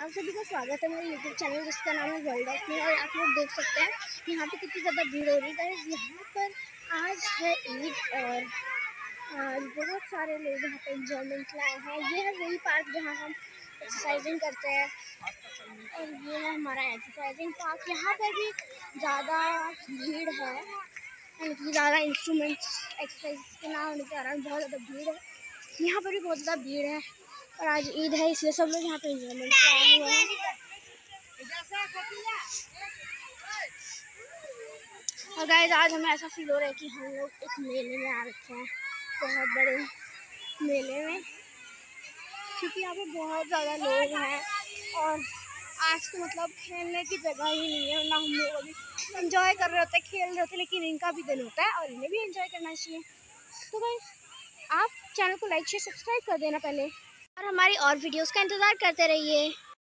आप सभी का स्वागत है मेरे यूट्यूब चैनल जिसका नाम है वर्ल्ड ऑफ़ मी और आप लोग देख सकते हैं, यहाँ पे कितनी ज़्यादा भीड़ हो रही है। यहाँ पर आज है ईद और बहुत सारे लोग यहाँ पे इंजॉयमेंट लाए हैं। ये है वही पार्क जहाँ हम एक्सरसाइजिंग करते हैं। और ये है हमारा एक्सरसाइजिंग पार्क यहाँ पर भी ज़्यादा भीड़ है। यानी कि ज़्यादा इंस्ट्रूमेंट्स एक्सरसाइज के ना होने के कारण बहुत ज़्यादा भीड़ है। यहाँ पर भी बहुत ज़्यादा भीड़ है। और आज ईद है, इसलिए सब लोग यहाँ पे इंजॉयमेंट आए हुए हैं। और गाइज़ आज हमें ऐसा फील हो रहा है कि हम लोग एक मेले में आ रखे हैं, बहुत बड़े मेले में। क्योंकि यहाँ पे बहुत ज़्यादा लोग हैं और आज तो मतलब खेलने की जगह ही नहीं है ना हम लोग अभी इंजॉय कर रहे होते हैं खेल रहे होते हैं लेकिन इनका भी दिन होता है और इन्हें भी इन्जॉय करना चाहिए। तो भाई आप चैनल को लाइक शेयर सब्सक्राइब कर देना पहले। और हमारी और वीडियोस का इंतज़ार करते रहिए।